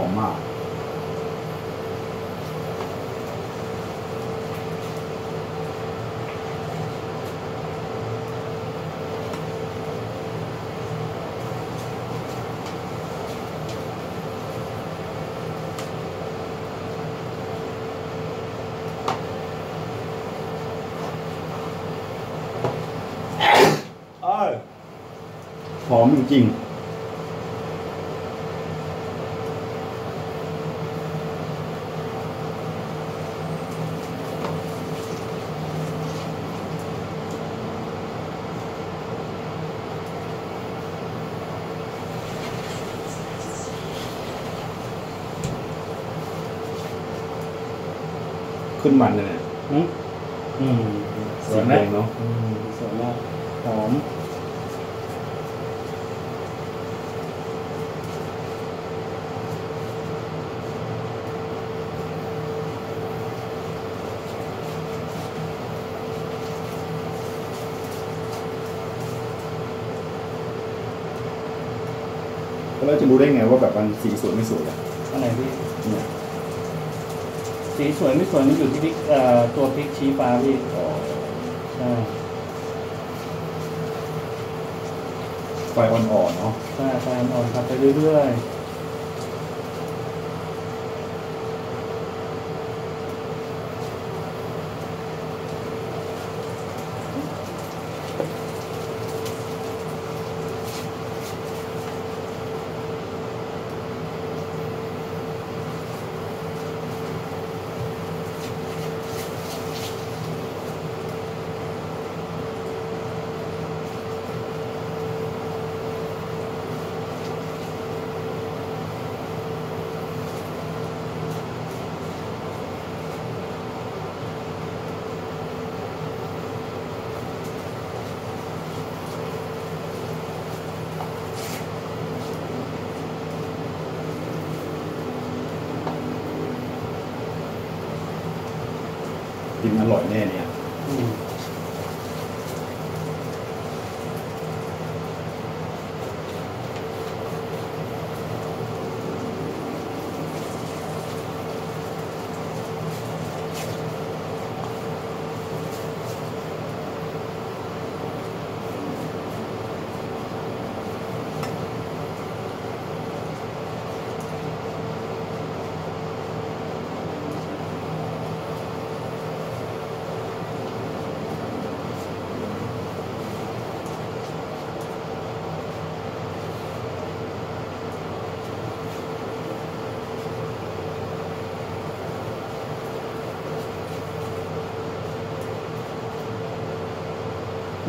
อมมากเอ้ยหอมจริงๆ ขึ้นมันเลยเนี่ยอืมอืมสวยไหมสีแดงเนาะอืมสวยมากหอมแล้วเราจะรู้ได้ไงว่าแบบมันสีสวยไม่สวยอะอันไหนพี่เนี่ย สีสวยไม่สวยมันอยู่ที่พริกเอ่อตัวพริกชี้ฟ้าพี่อ๋อใช่ไฟอ่อนๆเนาะใช่ไฟอ่อนๆครับไปเรื่อย กินอร่อยแน่เนี่ย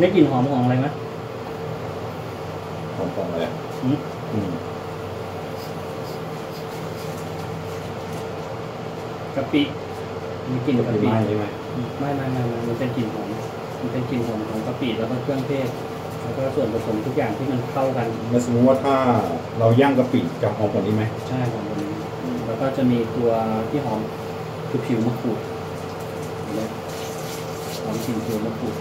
ได้กลิ่นหอมของอะไรไหมหอมๆเลยอะอืมอืมกะปิมีกลิ่นจะกะเป็นปิไม้ใช่ไหมไม่ไม่ไม่ไม่มันเป็นกลิ่นหอมมันเป็นกลิ่นหอมของกะปิแล้วก็เครื่องเทศแล้วก็ส่วนผสมทุกอย่างที่มันเข้ากันแล้วสมมติว่าถ้าเราย่างกะปิจะหอมกว่านี้ไหมใช่ครับวันนี้อืมแล้วก็จะมีตัวที่หอมคือผิวมะกรูดเห็นไหมหอมกลิ่นผิวมะกรูด